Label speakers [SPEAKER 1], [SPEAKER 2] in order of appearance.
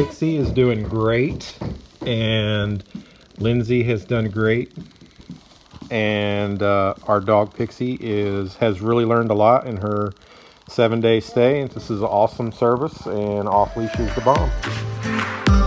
[SPEAKER 1] Pixie is doing great, and Lindsey has done great, and uh, our dog Pixie is has really learned a lot in her seven-day stay. And this is an awesome service, and off leash is the bomb.